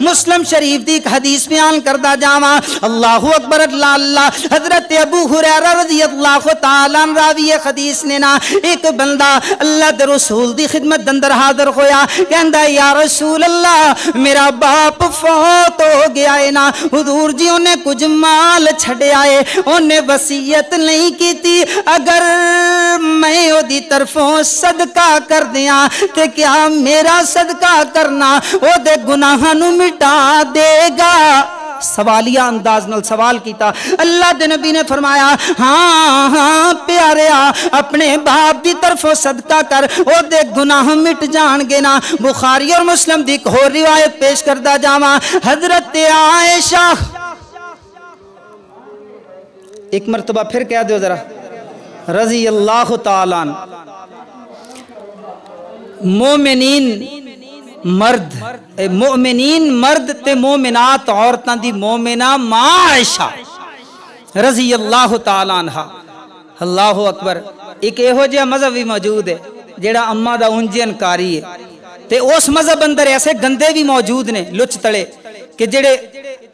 مسلم شریف دی ایک حدیث بیان کردہ جاما اللہ اکبر، اللہ اللہ۔ حضرت ابو حریرہ رضی اللہ تعالیٰ راوی حدیث نے نا، ایک بندہ اللہ دے رسول دی خدمت دندر حاضر ہویا کہندہ یا رسول اللہ، میرا باپ فوت ہو گیا ہے نا۔ حضور جی انہیں کچھ مال چھڑے آئے انہیں وسیعت نہیں کی تھی اگر میں او دی طرفوں صدقہ کر دیا تے کیا میرا صدقہ کرنا او دے گناہ نو مٹا دے گا؟ سوالیہ انداز نل سوال کیتا۔ اللہ دے نبی نے فرمایا ہاں ہاں پیاریا، اپنے باپ دی طرف صدقہ کر او دے گناہ مٹ جان گے نا۔ بخاری اور مسلم دی ایک روایت پیش کردہ جاما حضرت عائشہ۔ ایک مرتبہ پھر کہہ دو ذرا۔ رضی اللہ تعالیٰ مومنین مرد مومنین مرد تے مومنات عورتاں دی مومنہ معاشہ رضی اللہ تعالیٰ عنہ۔ اللہ اکبر، ایک ایہو جہا مذہب بھی موجود ہے جیڑا اممہ دا انجین کاری ہے۔ تے اس مذہب اندر ایسے گندے بھی موجود نے، لچ تڑے کہ جڑے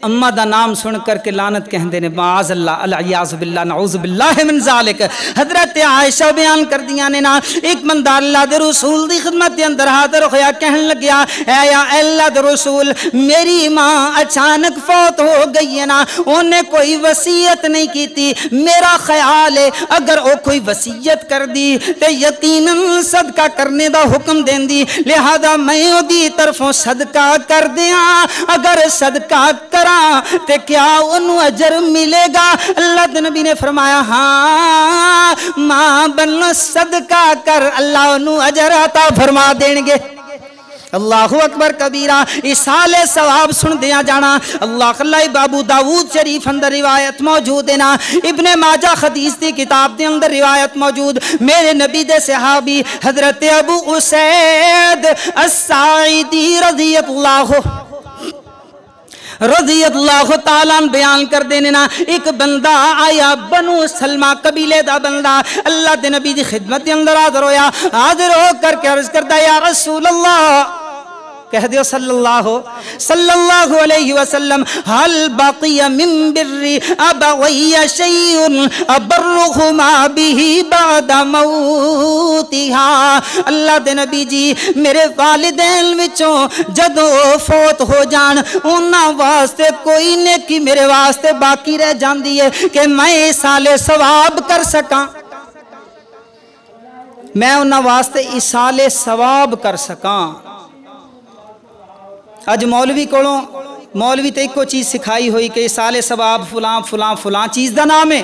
اممہ دا نام سن کر کے لانت کہندے نے معاذ اللہ، العیاذ باللہ، نعوذ باللہ من ذالک۔ حضرت عائشہ بیان کر دیا نے نا، ایک بندہ اللہ دے رسول دی خدمت دے اندر حاضر ہویا، کہن لگیا، اے یا اللہ دے رسول، میری ماں اچانک فوت ہو گئی ہے نا انہیں کوئی وسیعت نہیں کی تھی میرا خیال ہے، اگر وہ کوئی وسیعت کر دی، تے یقیناً صدقہ کرنے دا حکم دین دی۔ لہذا میں او دی طرفوں صدقہ کر دیاں۔ اگر صدقہ کر کرا تے کیا انہوں اجر ملے گا؟ اللہ دے نبی نے فرمایا ہاں ماں بنو صدقہ کر، اللہ انہوں اجر عطا فرما دیں گے۔ اللہ اکبر کبیرہ اسال ثواب سن دیا جانا۔ اللہ اللہ بابو داود شریف اندر روایت موجود ہے نا۔ ابن ماجہ حدیث دی کتاب دے اندر روایت موجود۔ میرے نبی دے صحابی حضرت ابو اسید السعیدی رضی اللہ رضی اللہ تعالیٰ بیان کر دینے نا، ایک بندہ آیا، بنو سلمہ قبیلے دا بندہ، اللہ دے نبی دی خدمت دے اندر آدھر ہویا آدھر ہو کر کے عرض کرتا یا رسول اللہ! کہہ دیو صلی اللہ صلی اللہ علیہ وسلم حل باقی من بری ابوی شیئن ابرہما بھی بعد موتیہا اللہ دے نبی جی میرے والدین وچوں جدو فوت ہو جان انہاں واسطے کوئی نیکی میرے واسطے باقی رہ جان دیئے کہ میں سالے ثواب کر سکاں۔ میں انہاں واسطے اسالے ثواب کر سکاں۔ اج مولوی کولوں مولوی تے ایک چیز سکھائی ہوئی کہ سال ثواب فلاں فلاں فلاں چیز دا نام ہے۔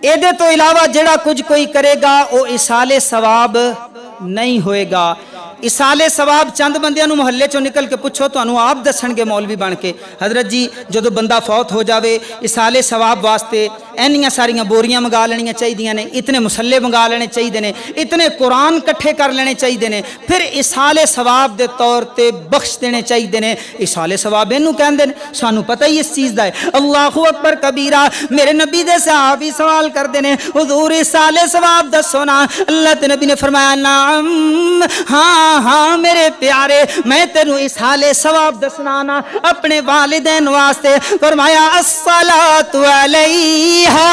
اے تو علاوہ جڑا کچھ کوئی کرے گا، او اسال ثواب نہیں اسال ثواب چند بندیاں نو محلے چوں نکل کے پوچھو تو انو آپ دسن مولوی بن کے۔ حضرت جی جدو بندہ فوت ہو جاوے اسال ثواب واسطے اینیاں ساریاں بوریاں منگا لینیاں چاہیے نے، اتنے مسلے منگا لینے چاہیے نے، اتنے قرآن کٹھے کر لینے چاہیے نے، پھر اسال ثواب دے طور تے بخش دینے چاہیے نے۔ اسال ثواب اینو کہن دے سانو پتہ ہی اس چیز دا ہے۔ اللہ اکبر کبیرہ، میرے نبی دے صحابی سوال کر دینے حضور اسال ثواب دسو نا۔ اللہ تے ہاں۔ ہاں میرے پیارے، میں تینو اسال ثواب دسنا نا اپنے والدین واسطے۔ فرمایا، الصلاة علیہا۔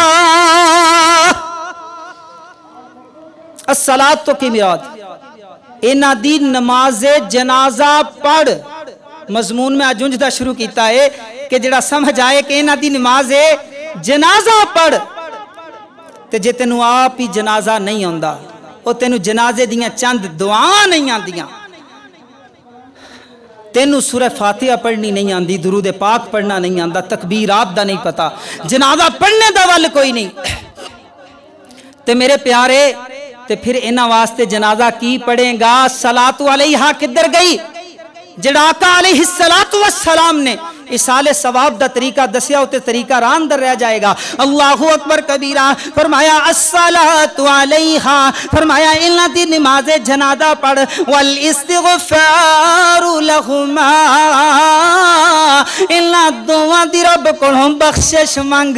الصلاة تو کی مراد اینا دی نماز جنازہ پڑھ۔ مضمون میں آجونج دا شروع کیتا ہے کہ جڑا سمجھ آئے کہ اینا دی نماز جنازہ پڑھ، تے جے تینو آپ ہی جنازہ نہیں ہوندہ او تینو جنازے دیاں چند دعا نہیں آندیاں۔ تینو سورہ فاتحہ پڑھنی نہیں آندی، درود پاک پڑھنا نہیں آندہ تکبیرات دا نہیں پتا جنازہ پڑھنے دا وال کوئی نہیں۔ تے میرے پیارے، تے پھر انہا واسطے جنازہ کی پڑھیں گا؟ سلاتو علیہا کدر گئی؟ جڑا آقا علیہ السلام نے اسال ثواب دا طریقہ دسیا ہوتے طریقہ ران در رہ جائے گا۔ اللہ اکبر کبیرہ، فرمایا، الصلاة علیہا۔ فرمایا انہا دی نماز جنادہ پڑھ۔ والاستغفار لہما۔ انہا دعا دی رب کو بخشش منگ۔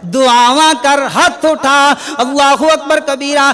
دعاواں کر ہاتھ اٹھا۔ اللہ اکبر کبیرہ۔